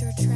your train.